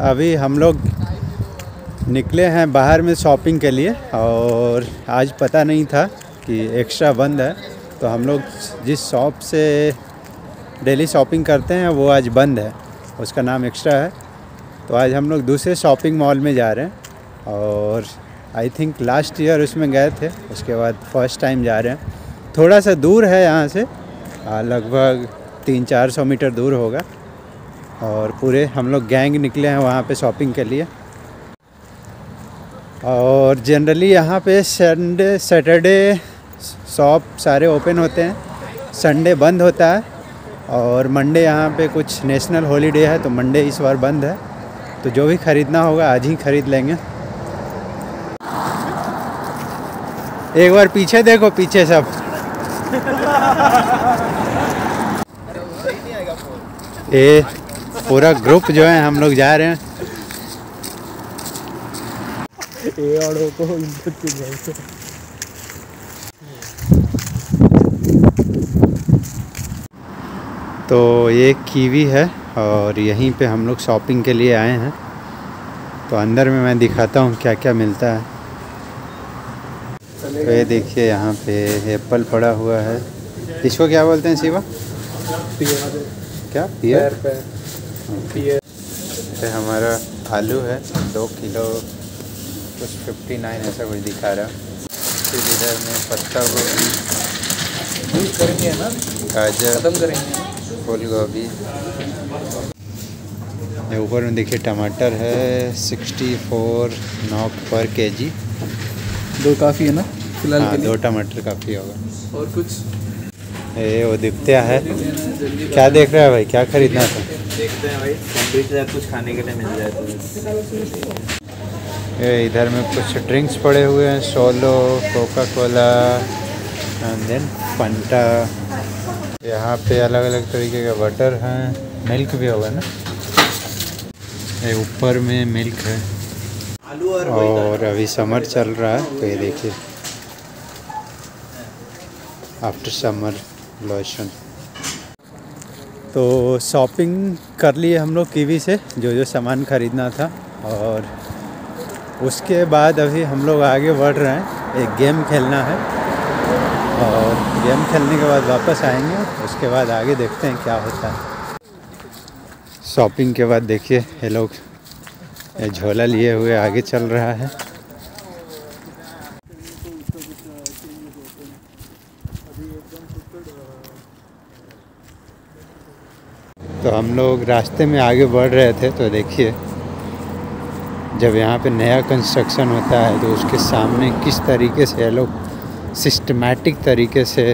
अभी हम लोग निकले हैं बाहर में शॉपिंग के लिए और आज पता नहीं था कि एक्स्ट्रा बंद है। तो हम लोग जिस शॉप से डेली शॉपिंग करते हैं, वो आज बंद है। उसका नाम एक्स्ट्रा है। तो आज हम लोग दूसरे शॉपिंग मॉल में जा रहे हैं और आई थिंक लास्ट ईयर उसमें गए थे। उसके बाद फ़र्स्ट टाइम जा रहे हैं। थोड़ा सा दूर है यहाँ से। लगभग तीन चार सौ मीटर दूर होगा। और पूरे हम लोग गैंग निकले हैं वहाँ पे शॉपिंग के लिए। और जनरली यहाँ पे संडे सैटरडे शॉप सारे ओपन होते हैं। संडे बंद होता है और मंडे यहाँ पे कुछ नेशनल हॉलीडे है तो मंडे इस बार बंद है। तो जो भी ख़रीदना होगा आज ही ख़रीद लेंगे। एक बार पीछे देखो, पीछे सब। ये पूरा ग्रुप जो है हम लोग जा रहे हैं। तो ये कीवी है और यहीं पे हम लोग शॉपिंग के लिए आए हैं। तो अंदर में मैं दिखाता हूँ क्या क्या मिलता है। तो ये देखिए यहाँ पे एप्पल पड़ा हुआ है। इसको क्या बोलते हैं शिवा? क्या? पियर पे हमारा आलू है दो किलो कुछ फिफ्टी नाइन ऐसा कुछ दिखा रहा। फिर इधर में पत्ता गोभी। करेंगे ना? गाजर। खत्म करेंगे। फूल गोभी ये ऊपर में देखिए टमाटर है सिक्सटी फोर नॉक पर के जी दो काफ़ी है ना फ़िलहाल हाँ दो टमाटर काफ़ी होगा। और कुछ? ये वो दिप्त्या है। क्या देख रहा है भाई? क्या खरीदना था देखते हैं भाई। ठंडी के कुछ खाने के लिए मिल जाए तो। ये इधर में कुछ ड्रिंक्स पड़े हुए हैं Solo Coca Cola and then Fanta यहाँ पे अलग अलग तरीके का बटर है। मिल्क भी होगा ना? ये ऊपर में मिल्क है। और और अभी समर चल रहा है तो ये देखिए। आफ्टर समर लोशन तो शॉपिंग कर लिए हम लोग कीवी से जो जो सामान ख़रीदना था और उसके बाद अभी हम लोग आगे बढ़ रहे हैं। एक गेम खेलना है और गेम खेलने के बाद वापस आएँगे, उसके बाद आगे देखते हैं क्या होता है। शॉपिंग के बाद देखिए, ये लोग झोला लिए हुए आगे चल रहा है। तो हम लोग रास्ते में आगे बढ़ रहे थे तो देखिए, जब यहाँ पे नया कंस्ट्रक्शन होता है तो उसके सामने किस तरीके से लोग सिस्टमेटिक तरीके से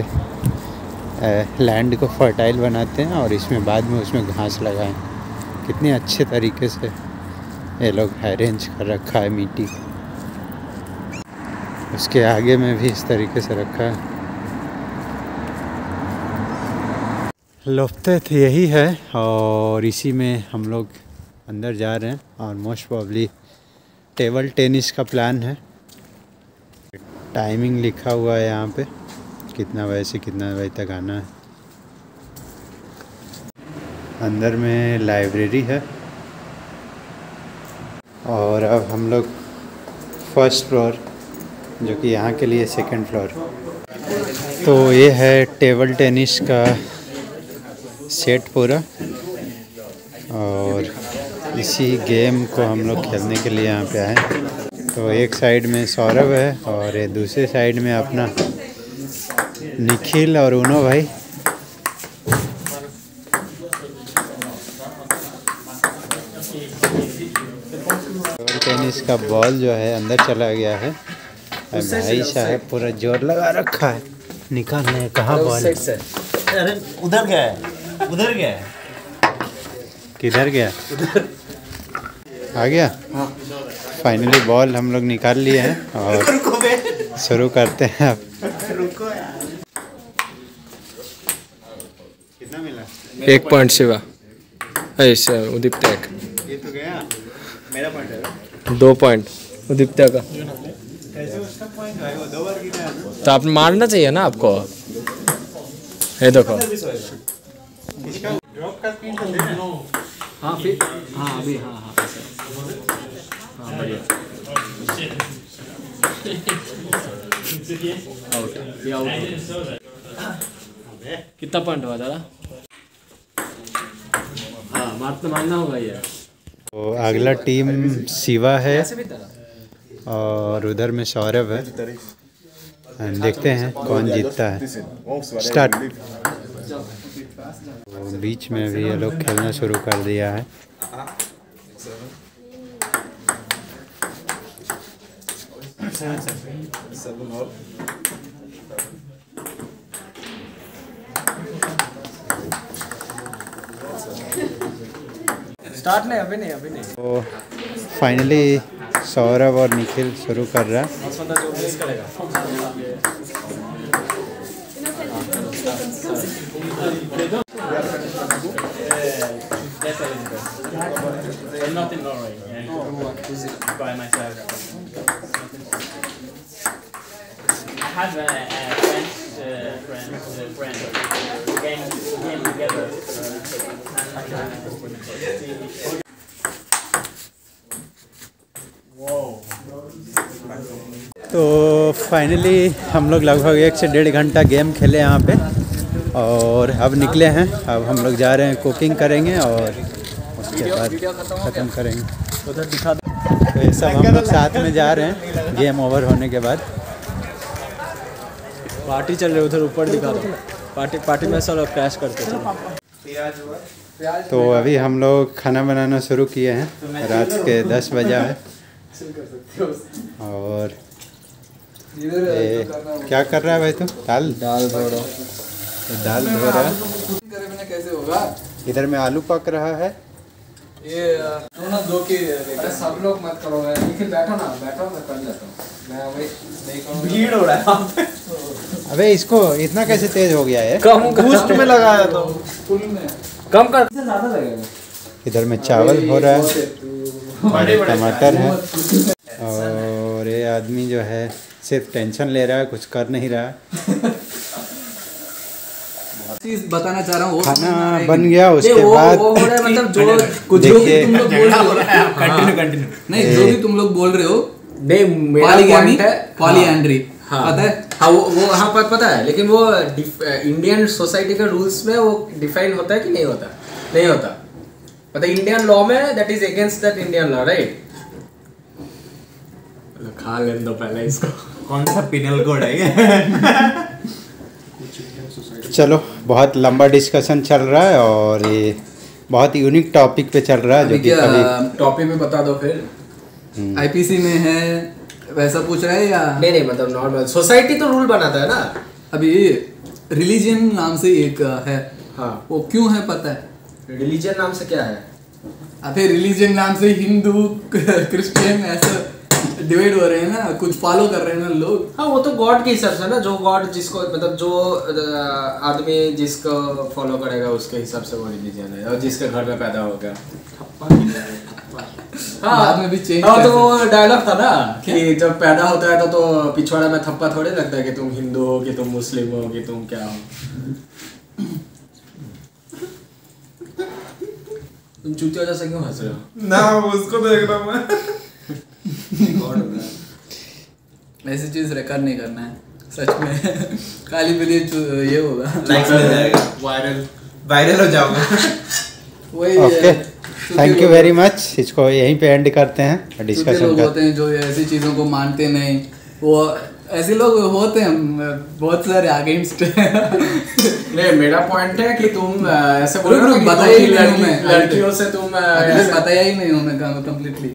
लैंड को फर्टाइल बनाते हैं और इसमें बाद में उसमें घास लगाएँ। कितने अच्छे तरीके से ये लोग अरेंज कर रखा है मिट्टी। उसके आगे में भी इस तरीके से रखा है। लोफ्ते यही है। और इसी में हम लोग अंदर जा रहे हैं और मोस्ट प्रॉब्ली टेबल टेनिस का प्लान है। टाइमिंग लिखा हुआ है यहाँ पे, कितना बजे से कितना बजे तक आना है। अंदर में लाइब्रेरी है। और अब हम लोग फ़र्स्ट फ्लोर जो कि यहाँ के लिए सेकंड फ्लोर तो ये है टेबल टेनिस का सेट पूरा। और इसी गेम को हम लोग खेलने के लिए यहाँ पे आए तो एक साइड में सौरभ है और ये दूसरे साइड में अपना निखिल और उनो भाई। टेनिस का बॉल जो है अंदर चला गया है। भाई साहब पूरा ज़ोर लगा रखा है। निकालने कहाँ बॉल अरे उधर गया है। उधर गया किधर गया? आ गया? फाइनली बॉल हम लोग निकाल लिए हैं और शुरू करते हैं अब। कितना मिला? एक पॉइंट शिवा। ऐसे उदीप्त्या एक। ये तो गया। मेरा पॉइंट है। दो पॉइंट उदीप्त्या का। कैसे उसका पॉइंट है वो दो बार गिरा तो आप मारना चाहिए ना आपको? ये देखो। हाँ फिर हाँ अभी हाँ हाँ हाँ बढ़िया। आउट ये आउट कितना पॉइंट हुआ दादा? हाँ तो होगा ये तो अगला टीम शिवा है और उधर में सौरभ है। देखते हैं कौन जीतता है। स्टार्ट बीच में भी ये लोग खेलना शुरू कर दिया है। स्टार्ट नहीं अभी नहीं अभी नहीं। तो फाइनली सौरभ और निखिल शुरू कर रहा है। I. I'm Oh, by myself. I have a, friend, friend. Game, game together. Whoa. Finally हम लोग लगभग एक से डेढ़ घंटा गेम खेले यहाँ पे और अब निकले हैं। अब हम लोग जा रहे हैं कुकिंग करेंगे और उसके बाद ख़त्म करेंगे। उधर दिखा दो। तो ये सब हम लोग साथ में जा रहे हैं। गेम ओवर होने के बाद। पार्टी चल रही है उधर ऊपर दिखा दो। पार्टी पार्टी में सब क्रैश करते थे। तो अभी हम लोग खाना बनाना शुरू किए हैं। रात के दस बजा है। और ये क्या कर रहा है भाई तू? दाल? दाल धो रहा दाल धो रहा है। कैसे होगा? इधर में आलू पक रहा है। ये तो ना दो की अरे सब लोग मत करो यार निखिल बैठो ना बैठो मैं कर लेता हूँ। मैं वही नहीं करूँगा। भीड़ हो रहा है अबे इसको इतना कैसे तेज हो गया है? कम बूस्ट में लगाया तो फुल में। कम कर। ज़्यादा लगेगा। इधर में चावल हो रहा है। टमाटर है। और ये आदमी जो है सिर्फ़ टेंशन ले रहा है कुछ कर नहीं रहा है। चीज़ बताना चाह रहा हूँ वो खाना बन गया उसके बाद वो हो मतलब जो कुछ जो भी तुम लोग बोल रहे हो। कंटिन्यू कंटिन्यू नहीं जो भी तुम लोग बोल रहे हो पॉलीगैमी पॉलीएंड्री हाँ। पता है? हाँ वो वो हाँ पर पता है लेकिन वो इंडियन सोसाइटी के रूल्स में वो डिफाइन होता है कि नहीं होता? नहीं होता। मतलब इंडियन लॉ में that is against that Indian law right खा लेने दो पहले इसको। कौन सा पिनल कोड है ये। चलो बहुत लंबा डिस्कशन चल रहा है और ये बहुत यूनिक टॉपिक पे चल रहा है जो कि क्या कभी टॉपिक में बता दो फिर। आईपीसी में है वैसा पूछ रहा है या? नहीं नहीं मतलब नॉर्मल सोसाइटी तो रूल बनाता है ना। अभी रिलीजन नाम से एक है। हाँ। वो क्यों है पता है? रिलीजन नाम से क्या है? अबे रिलीजन नाम से हिंदू क्रिश्चियन ऐसा डिवाइड हो रहे हैं ना कुछ फॉलो कर रहे हैं ना लोग। हाँ वो तो गॉड के हिसाब से ना जो गॉड जिसको मतलब जो आदमी जिसको फॉलो करेगा उसके हिसाब से वो रिलीजन है और जिसके घर में पैदा हो गया बाद में भी change हाँ तो वो डायलॉग था ना कि जब पैदा होता है तो तो पिछवाड़ा में थप्पा थोड़े लगता है कि तुम हिंदू हो कि तुम मुस्लिम हो कि तुम क्या हो। तुम चूतिया जैसा क्यों हंस रहे हो? ना उसको देख रहा मैं। ऐसी चीज़ रिकॉर्ड नहीं करना है सच में। खाली फिर ये होगा। जाएगा। वायरल वायरल हो जाओगे। वही okay thank you very much इसको यहीं पे एंड करते हैं डिस्कशन लोग होते हैं जो ऐसी चीज़ों को मानते नहीं। वो ऐसे लोग होते हैं बहुत सारे अगेंस्ट नहीं मेरा पॉइंट है कि तुम ऐसे बोल रहे हो बताया ही नहीं हूँ मैं। लड़कियों से तुम बताया ही नहीं हूँ मैं कंप्लीटली